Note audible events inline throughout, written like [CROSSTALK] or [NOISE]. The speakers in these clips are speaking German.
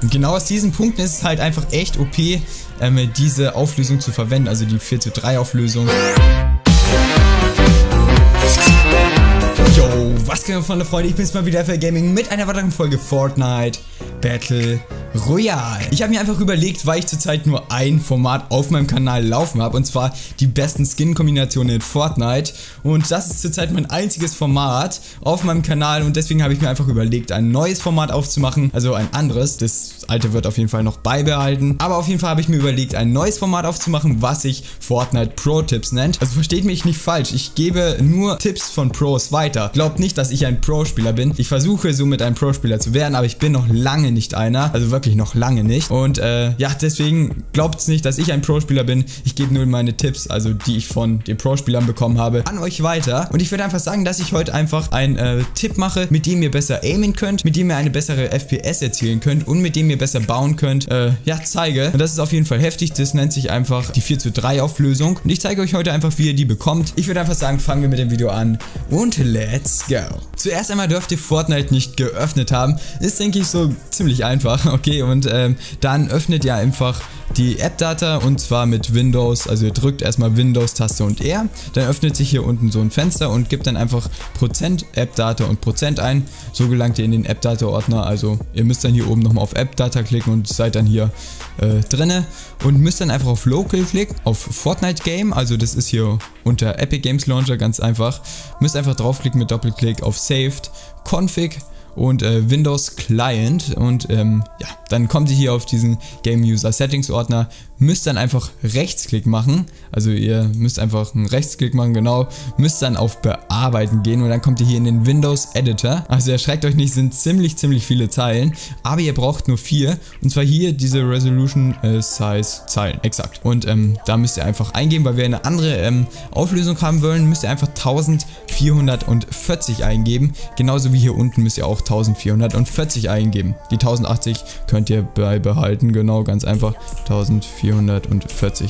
Und genau aus diesen Punkten ist es halt einfach echt OP, ähm, diese Auflösung zu verwenden, also die 4 zu 3 Auflösung. Yo, was geht von der Freunde? Ich bin's mal wieder für Gaming mit einer weiteren Folge Fortnite Battle Royale. Ich habe mir einfach überlegt, weil ich zurzeit nur ein Format auf meinem Kanal laufen habe und zwar die besten Skin-Kombinationen in Fortnite und das ist zurzeit mein einziges Format auf meinem Kanal und deswegen habe ich mir einfach überlegt, ein neues Format aufzumachen, also ein anderes. Das alte wird auf jeden Fall noch beibehalten, aber auf jeden Fall habe ich mir überlegt, ein neues Format aufzumachen, was sich Fortnite Pro Tipps nennt. Also versteht mich nicht falsch, ich gebe nur Tipps von Pros weiter. Glaubt nicht, dass ich ein Pro-Spieler bin. Ich versuche somit ein Pro-Spieler zu werden, aber ich bin noch lange nicht einer, also wirklich noch lange nicht. Und äh, ja, deswegen glaubt es nicht, dass ich ein Pro-Spieler bin. Ich gebe nur meine Tipps, also die ich von den Pro-Spielern bekommen habe, an euch weiter. Und ich würde einfach sagen, dass ich heute einfach einen äh, Tipp mache, mit dem ihr besser aimen könnt, mit dem ihr eine bessere FPS erzielen könnt und mit dem ihr besser bauen könnt, äh, ja, zeige. Und das ist auf jeden Fall heftig. Das nennt sich einfach die 4 zu 3 Auflösung. Und ich zeige euch heute einfach, wie ihr die bekommt. Ich würde einfach sagen, fangen wir mit dem Video an und let's go. Zuerst einmal dürft ihr Fortnite nicht geöffnet haben. Ist, denke ich, so ziemlich einfach, [LAUGHS] okay? Und ähm, dann öffnet ihr einfach die App-Data und zwar mit Windows, also ihr drückt erstmal Windows-Taste und R, dann öffnet sich hier unten so ein Fenster und gibt dann einfach Prozent App-Data und Prozent ein. So gelangt ihr in den App-Data-Ordner, also ihr müsst dann hier oben nochmal auf App-Data klicken und seid dann hier äh, drinne und müsst dann einfach auf Local klicken, auf Fortnite Game, also das ist hier unter Epic Games Launcher ganz einfach. Müsst einfach draufklicken mit Doppelklick auf Saved, Config und äh, Windows Client. Und ähm, ja, dann kommt ihr hier auf diesen Game User Settings Ordner, müsst dann einfach Rechtsklick machen, also ihr müsst einfach einen Rechtsklick machen, genau, müsst dann auf Bearbeiten gehen und dann kommt ihr hier in den Windows Editor, also erschreckt euch nicht, sind ziemlich, ziemlich viele Zeilen, aber ihr braucht nur vier. Und zwar hier diese Resolution äh, Size Zeilen, exakt. Und ähm, da müsst ihr einfach eingeben, weil wir eine andere ähm, Auflösung haben wollen, müsst ihr einfach 1440 eingeben, genauso wie hier unten müsst ihr auch 1440 eingeben. Die 1080 könnt ihr beibehalten, genau, ganz einfach. 1440,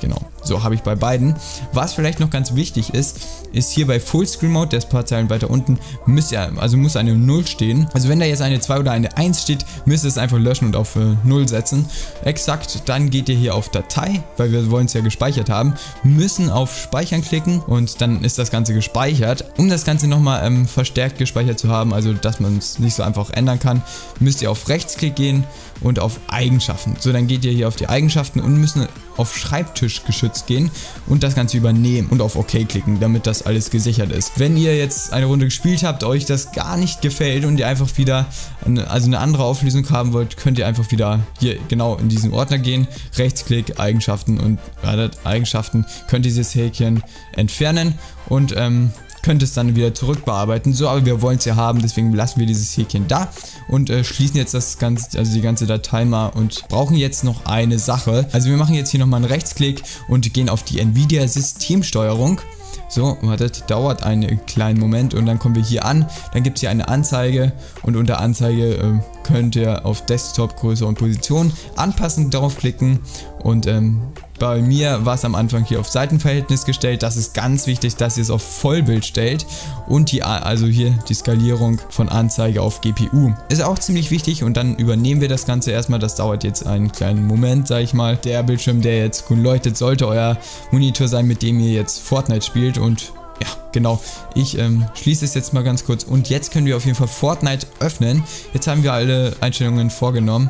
genau. So habe ich bei beiden. Was vielleicht noch ganz wichtig ist, ist hier bei Fullscreen Mode, der ist ein paar Zeilen weiter unten, müsst ihr, also muss eine 0 stehen. Also wenn da jetzt eine 2 oder eine 1 steht, müsst ihr es einfach löschen und auf äh, 0 setzen. Exakt, dann geht ihr hier auf Datei, weil wir wollen es ja gespeichert haben, müssen auf Speichern klicken und dann ist das Ganze gespeichert. Um das Ganze nochmal ähm, verstärkt gespeichert zu haben, also dass man es nicht so einfach ändern kann, müsst ihr auf Rechtsklick gehen und auf Eigenschaften. So, dann geht ihr hier auf die Eigenschaften und müssen auf Schreibtisch geschützt gehen und das Ganze übernehmen und auf OK klicken, damit das alles gesichert ist. Wenn ihr jetzt eine Runde gespielt habt, euch das gar nicht gefällt und ihr einfach wieder eine, also eine andere Auflösung haben wollt, könnt ihr einfach wieder hier genau in diesen Ordner gehen, Rechtsklick, Eigenschaften und äh, Eigenschaften, könnt ihr dieses Häkchen entfernen und ähm, könnt es dann wieder zurückbearbeiten. So, aber wir wollen es ja haben, deswegen lassen wir dieses Häkchen da und äh, schließen jetzt das ganze, also die ganze Datei mal und brauchen jetzt noch eine Sache. Also wir machen jetzt hier nochmal einen Rechtsklick und gehen auf die Nvidia Systemsteuerung. So, wartet, dauert einen kleinen Moment und dann kommen wir hier an. Dann gibt es hier eine Anzeige und unter Anzeige äh, könnt ihr auf Desktop Größe und Position anpassen, darauf klicken und ähm, bei mir war es am Anfang hier auf Seitenverhältnis gestellt. Das ist ganz wichtig, dass ihr es auf Vollbild stellt. Und die, also hier die Skalierung von Anzeige auf GPU. Ist auch ziemlich wichtig und dann übernehmen wir das Ganze erstmal. Das dauert jetzt einen kleinen Moment, sag ich mal. Der Bildschirm, der jetzt grün leuchtet, sollte euer Monitor sein, mit dem ihr jetzt Fortnite spielt und ja, genau. Ich ähm, schließe es jetzt mal ganz kurz. Und jetzt können wir auf jeden Fall Fortnite öffnen. Jetzt haben wir alle Einstellungen vorgenommen.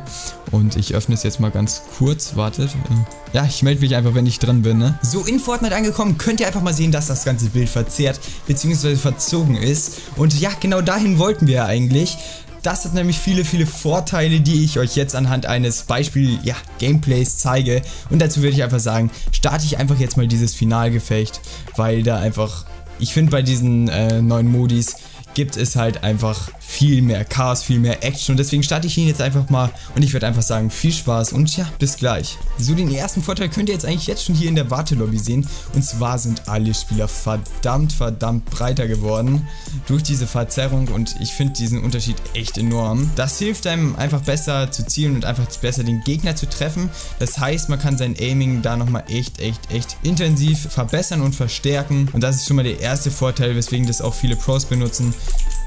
Und ich öffne es jetzt mal ganz kurz. Wartet. Äh, ja, ich melde mich einfach, wenn ich drin bin, ne? So, in Fortnite angekommen, könnt ihr einfach mal sehen, dass das ganze Bild verzerrt bzw. verzogen ist. Und ja, genau dahin wollten wir ja eigentlich. Das hat nämlich viele, viele Vorteile, die ich euch jetzt anhand eines Beispiel, ja, Gameplays zeige. Und dazu würde ich einfach sagen, starte ich einfach jetzt mal dieses Finalgefecht, weil da einfach ich finde bei diesen äh, neuen Modis gibt es halt einfach viel mehr Chaos, viel mehr Action und deswegen starte ich ihn jetzt einfach mal und ich würde einfach sagen, viel Spaß und ja, bis gleich. So, den ersten Vorteil könnt ihr jetzt eigentlich jetzt schon hier in der Wartelobby sehen und zwar sind alle Spieler verdammt, verdammt breiter geworden durch diese Verzerrung und ich finde diesen Unterschied echt enorm. Das hilft einem einfach besser zu zielen und einfach besser den Gegner zu treffen. Das heißt, man kann sein Aiming da nochmal echt, echt, echt intensiv verbessern und verstärken und das ist schon mal der erste Vorteil, weswegen das auch viele Pros benutzen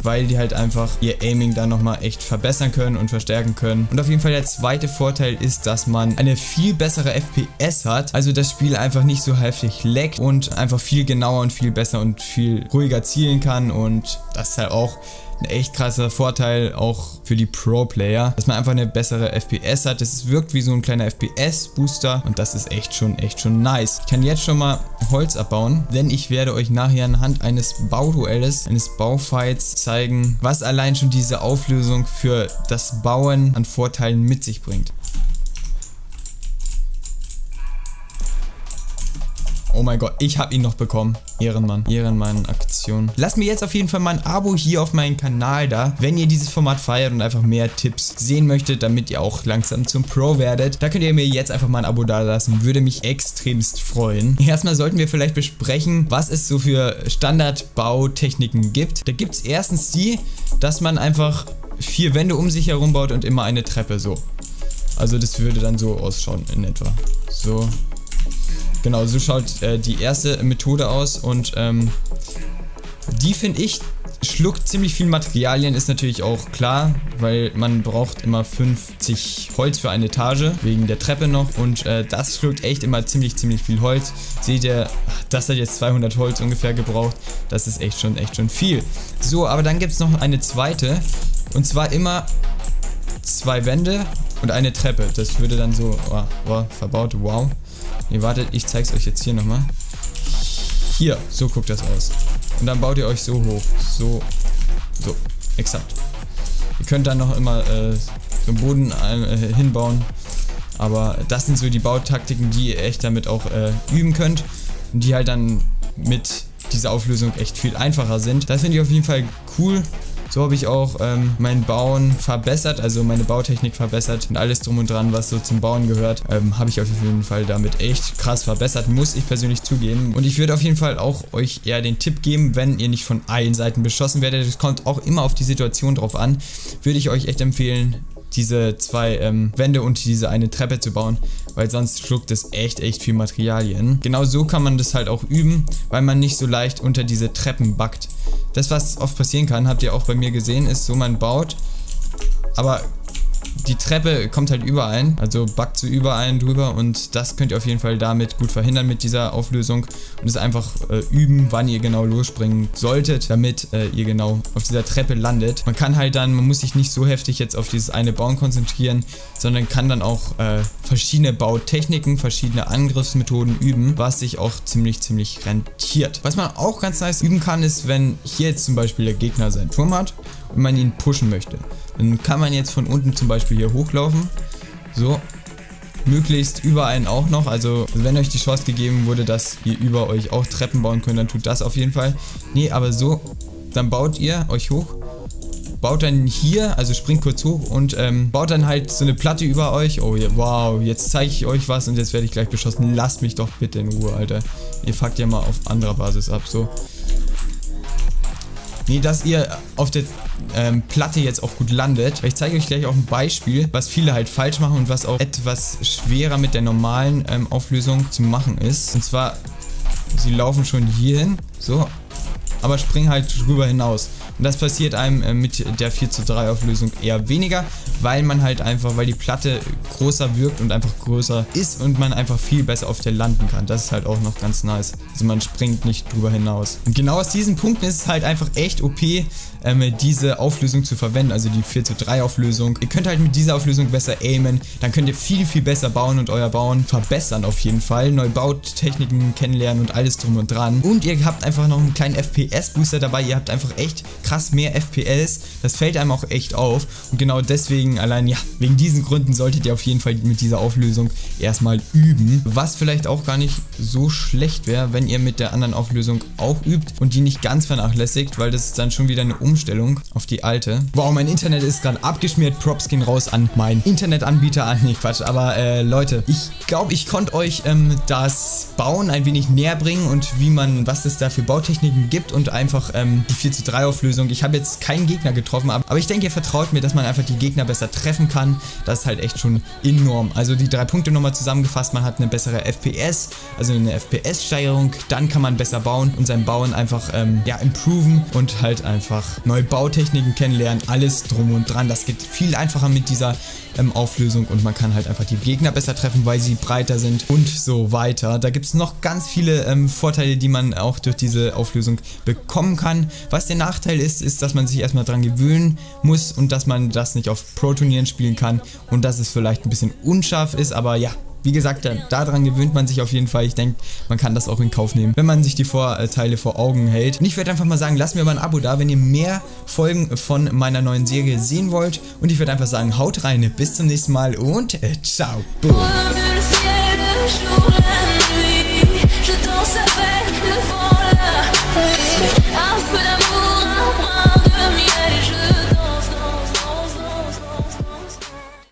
weil die halt einfach ihr Aiming dann nochmal echt verbessern können und verstärken können. Und auf jeden Fall der zweite Vorteil ist, dass man eine viel bessere FPS hat, also das Spiel einfach nicht so heftig leckt und einfach viel genauer und viel besser und viel ruhiger zielen kann und das ist halt auch ein echt krasser Vorteil auch für die Pro-Player, dass man einfach eine bessere FPS hat. Das wirkt wie so ein kleiner FPS-Booster und das ist echt schon, echt schon nice. Ich kann jetzt schon mal Holz abbauen, denn ich werde euch nachher anhand eines Bauduelles, eines Baufights zeigen, was allein schon diese Auflösung für das Bauen an Vorteilen mit sich bringt. Oh mein Gott, ich habe ihn noch bekommen. Ehrenmann, Ehrenmann-Aktion. Lasst mir jetzt auf jeden Fall mal ein Abo hier auf meinen Kanal da, wenn ihr dieses Format feiert und einfach mehr Tipps sehen möchtet, damit ihr auch langsam zum Pro werdet. Da könnt ihr mir jetzt einfach mal ein Abo da lassen, würde mich extremst freuen. Erstmal sollten wir vielleicht besprechen, was es so für Standardbautechniken gibt. Da gibt es erstens die, dass man einfach vier Wände um sich herum baut und immer eine Treppe so. Also das würde dann so ausschauen in etwa. So, Genau, so schaut äh, die erste Methode aus und ähm, die finde ich schluckt ziemlich viel Materialien, ist natürlich auch klar, weil man braucht immer 50 Holz für eine Etage, wegen der Treppe noch und äh, das schluckt echt immer ziemlich, ziemlich viel Holz. Seht ihr, das hat jetzt 200 Holz ungefähr gebraucht, das ist echt schon, echt schon viel. So, aber dann gibt es noch eine zweite und zwar immer zwei Wände und eine Treppe. Das würde dann so, oh, oh, verbaut, wow. Ne, wartet, ich zeig's euch jetzt hier nochmal. Hier, so guckt das aus. Und dann baut ihr euch so hoch. So, so, exakt. Ihr könnt dann noch immer äh, so einen Boden äh, hinbauen. Aber das sind so die Bautaktiken, die ihr echt damit auch äh, üben könnt. Und die halt dann mit dieser Auflösung echt viel einfacher sind. Das finde ich auf jeden Fall cool. So habe ich auch ähm, mein Bauen verbessert, also meine Bautechnik verbessert und alles drum und dran, was so zum Bauen gehört, ähm, habe ich auf jeden Fall damit echt krass verbessert, muss ich persönlich zugeben. Und ich würde auf jeden Fall auch euch eher den Tipp geben, wenn ihr nicht von allen Seiten beschossen werdet, das kommt auch immer auf die Situation drauf an, würde ich euch echt empfehlen, diese zwei ähm, Wände und diese eine Treppe zu bauen, weil sonst schluckt es echt, echt viel Materialien. Genau so kann man das halt auch üben, weil man nicht so leicht unter diese Treppen backt. Das, was oft passieren kann, habt ihr auch bei mir gesehen, ist so, man baut, aber die Treppe kommt halt überall, also backt so überall drüber und das könnt ihr auf jeden Fall damit gut verhindern mit dieser Auflösung und es einfach äh, üben, wann ihr genau losspringen solltet, damit äh, ihr genau auf dieser Treppe landet. Man kann halt dann, man muss sich nicht so heftig jetzt auf dieses eine Bauen konzentrieren, sondern kann dann auch äh, verschiedene Bautechniken, verschiedene Angriffsmethoden üben, was sich auch ziemlich, ziemlich rentiert. Was man auch ganz nice üben kann, ist, wenn hier jetzt zum Beispiel der Gegner seinen Turm hat und man ihn pushen möchte. Dann kann man jetzt von unten zum Beispiel hier hochlaufen. So. Möglichst über einen auch noch. Also wenn euch die Chance gegeben wurde, dass ihr über euch auch Treppen bauen könnt, dann tut das auf jeden Fall. Nee, aber so, dann baut ihr euch hoch. Baut dann hier, also springt kurz hoch und ähm, baut dann halt so eine Platte über euch. Oh, wow, jetzt zeige ich euch was und jetzt werde ich gleich beschossen. Lasst mich doch bitte in Ruhe, Alter. Ihr fuckt ja mal auf anderer Basis ab, so. Nee, dass ihr auf der ähm, Platte jetzt auch gut landet. Ich zeige euch gleich auch ein Beispiel, was viele halt falsch machen und was auch etwas schwerer mit der normalen ähm, Auflösung zu machen ist. Und zwar, sie laufen schon hier hin, so, aber springen halt drüber hinaus. Und das passiert einem äh, mit der 4 zu 3 Auflösung eher weniger, weil man halt einfach, weil die Platte größer wirkt und einfach größer ist und man einfach viel besser auf der landen kann. Das ist halt auch noch ganz nice. Also man springt nicht drüber hinaus. Und genau aus diesen Punkten ist es halt einfach echt OP, ähm, diese Auflösung zu verwenden, also die 4 zu 3 Auflösung. Ihr könnt halt mit dieser Auflösung besser aimen, dann könnt ihr viel, viel besser bauen und euer Bauen verbessern auf jeden Fall. Neue Bautechniken kennenlernen und alles drum und dran. Und ihr habt einfach noch einen kleinen FPS-Booster dabei, ihr habt einfach echt krass mehr FPS, das fällt einem auch echt auf und genau deswegen allein, ja, wegen diesen Gründen solltet ihr auf jeden Fall mit dieser Auflösung erstmal üben, was vielleicht auch gar nicht so schlecht wäre, wenn ihr mit der anderen Auflösung auch übt und die nicht ganz vernachlässigt, weil das ist dann schon wieder eine Umstellung auf die alte. Wow, mein Internet ist gerade abgeschmiert. Props gehen raus an meinen Internetanbieter an. Nee, Quatsch. Aber äh, Leute, ich glaube, ich konnte euch ähm, das Bauen ein wenig näher bringen und wie man, was es da für Bautechniken gibt und einfach ähm, die 4 zu 3 Auflösung. Ich habe jetzt keinen Gegner getroffen, aber ich denke, ihr vertraut mir, dass man einfach die Gegner besser treffen kann. Das ist halt echt schon enorm. Also die drei Punkte nochmal zusammengefasst, man hat eine bessere FPS, also eine FPS-Steigerung, dann kann man besser bauen und sein Bauen einfach, ähm, ja, improven und halt einfach neue Bautechniken kennenlernen, alles drum und dran. Das geht viel einfacher mit dieser ähm, Auflösung und man kann halt einfach die Gegner besser treffen, weil sie breiter sind und so weiter. Da gibt es noch ganz viele ähm, Vorteile, die man auch durch diese Auflösung bekommen kann. Was der Nachteil ist, ist, dass man sich erstmal dran gewöhnen muss und dass man das nicht auf Pro-Turnieren spielen kann und dass es vielleicht ein bisschen unscharf ist, aber ja, wie gesagt, daran gewöhnt man sich auf jeden Fall. Ich denke, man kann das auch in Kauf nehmen, wenn man sich die Vorteile vor Augen hält. Und ich werde einfach mal sagen, lasst mir mal ein Abo da, wenn ihr mehr Folgen von meiner neuen Serie sehen wollt. Und ich werde einfach sagen, haut rein, bis zum nächsten Mal und äh, ciao. Boom.